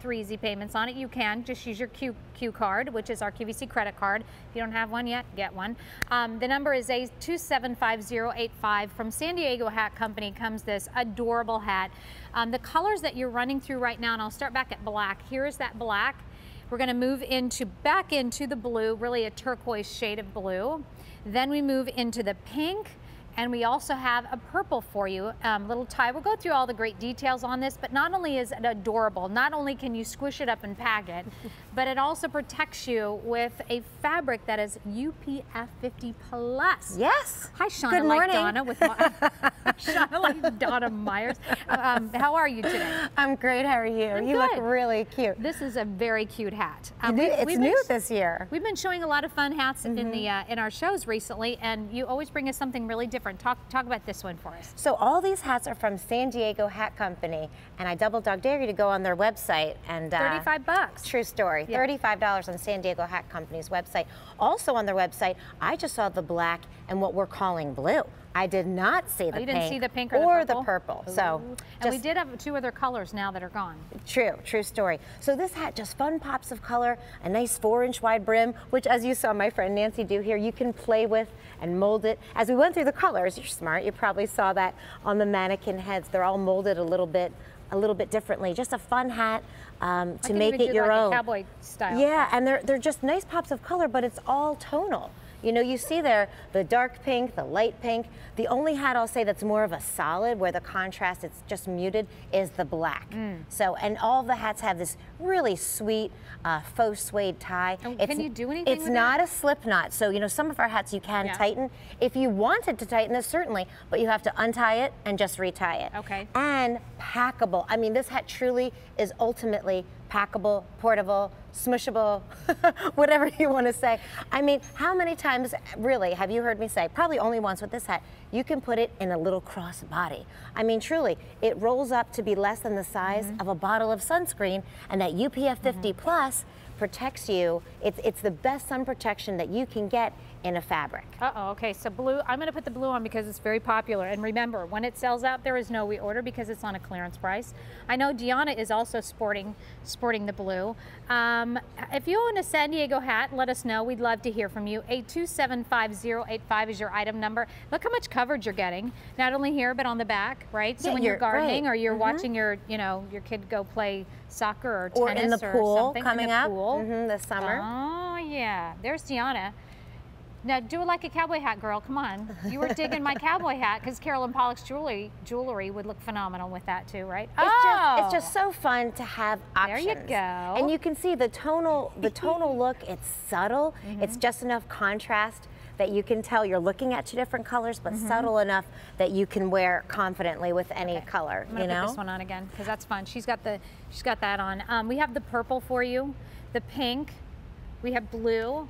three easy payments on it, you can. Just use your Q, Q card, which is our QVC credit card. If you don't have one yet, get one. Um, the number is A275085. From San Diego Hat Company comes this adorable hat. Um, the colors that you're running through right now, and I'll start back at black. Here's that black. We're gonna move into back into the blue, really a turquoise shade of blue. Then we move into the pink, and we also have a purple for you, um, little tie. We'll go through all the great details on this, but not only is it adorable, not only can you squish it up and pack it, but it also protects you with a fabric that is UPF 50 plus. Yes. Hi, Shauna Good like morning. Donna with Shauna like Donna Myers. Um, how are you today? I'm great. How are you? I'm you look really cute. This is a very cute hat. Um, we, it's we've been new sh- this year. We've been showing a lot of fun hats in the uh, in our shows recently, and you always bring us something really different. Talk talk about this one for us. So all these hats are from San Diego Hat Company, and I double dog dare you to go on their website and uh, Thirty-five bucks. True story. Yeah. $35 on San Diego Hat Company's website. Also on their website, I just saw the black and what we're calling blue. I did not see the Oh, you pink didn't see the pink or the purple? So, Ooh. and we did have two other colors now that are gone. True, true story. So this hat, just fun pops of color, a nice four inch wide brim, which as you saw my friend Nancy do here, you can play with and mold it. As we went through the colors, you're smart, you probably saw that on the mannequin heads. They're all molded a little bit, a little bit differently. Just a fun hat um, to make even it do your like own. A cowboy style. Yeah, and they're, they're just nice pops of color, but it's all tonal. You know, you see there the dark pink, the light pink. The only hat I'll say that's more of a solid, where the contrast it's just muted, is the black. Mm. So, and all the hats have this really sweet uh, faux suede tie. Oh, can you do anything It's not a slip knot. So, you know, some of our hats you can Yeah. tighten. If you wanted to tighten this, certainly, but you have to untie it and just retie it. Okay. And packable. I mean, this hat truly is ultimately packable, portable, smushable, whatever you want to say. I mean, how many times, really, have you heard me say, probably only once with this hat, you can put it in a little cross body. I mean, truly, it rolls up to be less than the size Mm-hmm. of a bottle of sunscreen, and that UPF 50 plus protects you. It's, it's the best sun protection that you can get in a fabric. Uh-oh, okay, so blue, I'm gonna put the blue on because it's very popular. And remember, when it sells out, there is no reorder because it's on a clearance price. I know Deanna is also sporting sporting the blue. Um, if you own a San Diego hat, let us know. We'd love to hear from you. 8275085 is your item number. Look how much coverage you're getting, not only here, but on the back, right? So Yeah, when you're you're- right. gardening or you're Mhm. watching your, you know, your kid go play soccer or tennis Or in the or pool something, coming in the up pool. mhm, this summer. Oh yeah, there's Deanna. Now do it like a cowboy hat, girl. Come on, you were digging my cowboy hat because Carolyn Pollack's jewelry jewelry would look phenomenal with that too, right? It's, oh, just, it's just so fun to have options. There you go. And you can see the tonal, the tonal look. It's subtle. It's Mm-hmm. just enough contrast that you can tell you're looking at two different colors, but Mm-hmm. subtle enough that you can wear confidently with any Okay. color. I'm gonna you put know. this one on again because that's fun. She's got the she's got that on. Um, we have the purple for you, the pink, we have blue.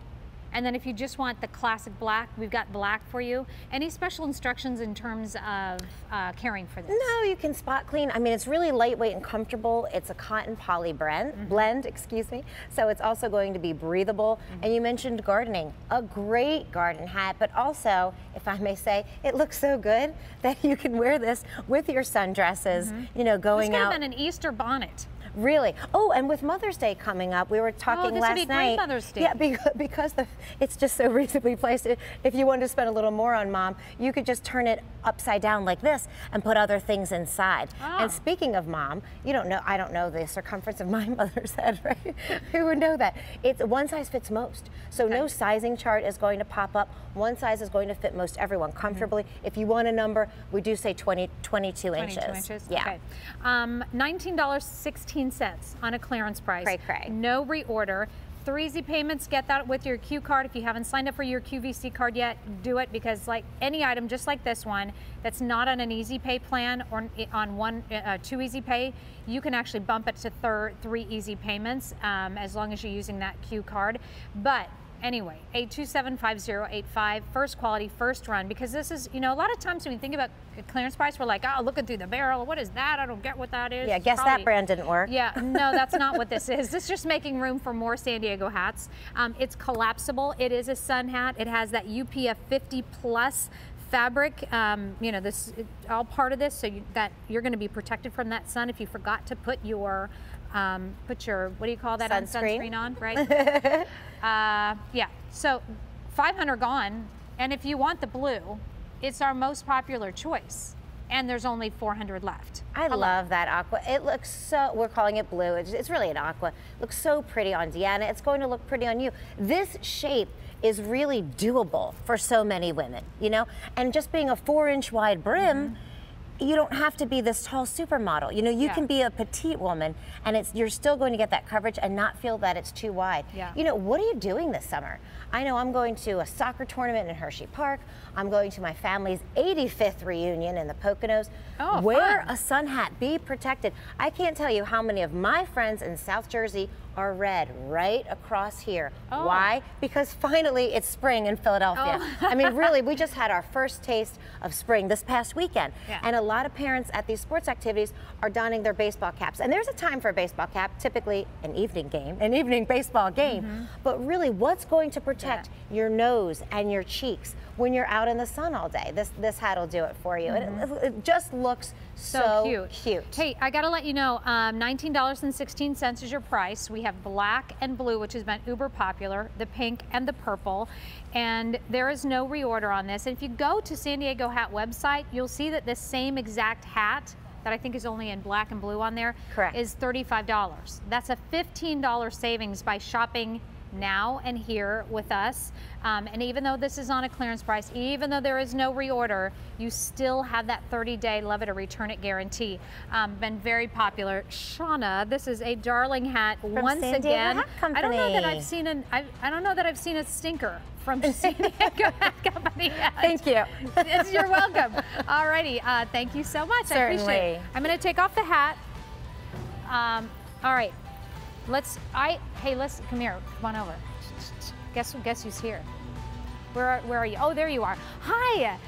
And then if you just want the classic black, we've got black for you. Any special instructions in terms of uh, caring for this? No, you can spot clean. I mean, it's really lightweight and comfortable. It's a cotton poly blend, Mm-hmm. blend, excuse me. So it's also going to be breathable. Mm-hmm. And you mentioned gardening, a great garden hat, but also, if I may say, it looks so good that you can wear this with your sundresses. You know, going could have out. been an Easter bonnet. Really? Oh, and with Mother's Day coming up, we were talking Oh, this would last be a great night. Mother's Day. Yeah, because, because the, it's just so reasonably placed. If you wanted to spend a little more on mom, you could just turn it upside down like this and put other things inside. Ah. And speaking of mom, you don't know, I don't know the circumference of my mother's head, right? Who would know that? It's one size fits most. So no sizing chart is going to pop up. One size is going to fit most everyone comfortably. If you want a number, we do say 20, 22, 22 inches. inches. Yeah. Okay. Um, $19.16 on a clearance price. Cray, cray. No reorder. Three easy payments. Get that with your Q card. If you haven't signed up for your QVC card yet, do it because, like any item, just like this one, that's not on an easy pay plan or on one, uh, two easy pay, you can actually bump it to thir- three easy payments um, as long as you're using that Q card. But Anyway, 8275085, first quality, first run, because this is, you know, a lot of times when we think about clearance price, we're like, oh, looking through the barrel, what is that? I don't get what that is. Yeah, guess probably- that brand didn't work. Yeah, no, that's not what this is. This is just making room for more San Diego hats. Um, it's collapsible. It is a sun hat. It has that UPF 50 plus fabric. Um, you know, this all part of this, so you, that you're going to be protected from that sun. If you forgot to put your um, put your, what do you call that Sunscreen. on? Sunscreen on, right? uh, yeah, so 500 gone. And if you want the blue, it's our most popular choice. And there's only 400 left. I Hello. love that aqua. It looks so, we're calling it blue. It's, it's really an aqua. looks so pretty on Deanna. It's going to look pretty on you. This shape is really doable for so many women, you know? And just being a four inch wide brim, you don't have to be this tall supermodel. You know, you Yeah. can be a petite woman and it's you're still going to get that coverage and not feel that it's too wide. Yeah. You know, what are you doing this summer? I know I'm going to a soccer tournament in Hershey Park. I'm going to my family's 85th reunion in the Poconos. Oh, Wear fun. a sun hat, be protected. I can't tell you how many of my friends in South Jersey are red right across here. Oh. Why? Because finally it's spring in Philadelphia. Oh. I mean, really, we just had our first taste of spring this past weekend. Yeah. And a lot of parents at these sports activities are donning their baseball caps. And there's a time for a baseball cap, typically an evening game, an evening baseball game. Mm-hmm. But really, what's going to protect your nose and your cheeks when you're out in the sun all day? This this hat will do it for you. And it, it just looks so, so, cute. cute. Hey, I got to let you know, um, $19.16 is your price. We have black and blue, which has been uber popular, the pink and the purple, and there is no reorder on this. And if you go to San Diego Hat website, you'll see that this same exact hat that I think is only in black and blue on there Correct. is $35. That's a $15 savings by shopping now and here with us. Um, and even though this is on a clearance price, even though there is no reorder, you still have that 30 day love it or return it guarantee. Um, been very popular. Shauna, this is a darling hat once San again. Hat Company. I don't know that I've seen an I, I don't know that I've seen a stinker from San Diego Hat Company yet. Thank you. You're welcome. Alrighty, uh, thank you so much. I appreciate it. Certainly. I'm gonna take off the hat. Um, all right, let's. I hey, let's come here. Come on over. Guess guess who's here? Where are, where are you? Oh, there you are. Hi.